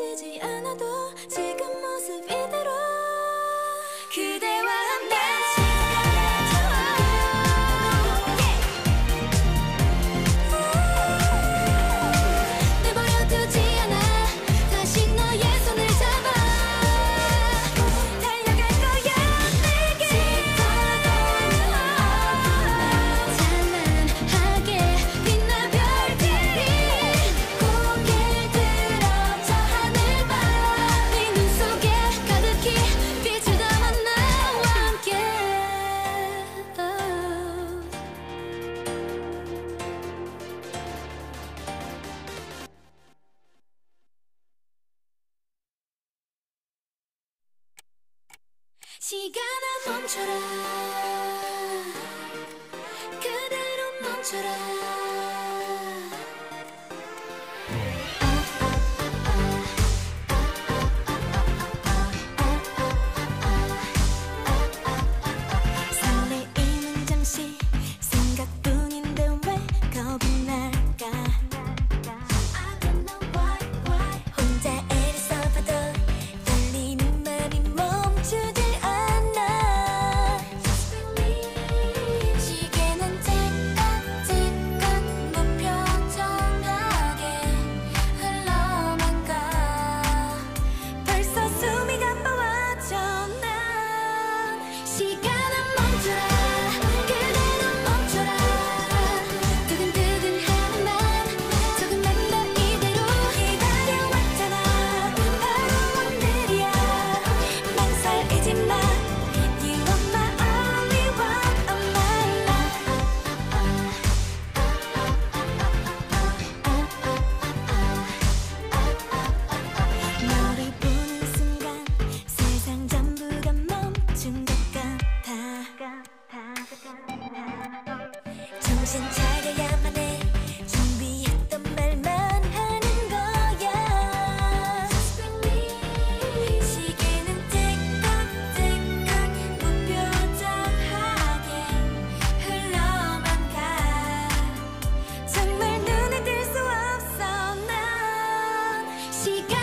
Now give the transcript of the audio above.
지지 않아도 시간아 멈춰라. 그대로 멈춰라. 起歌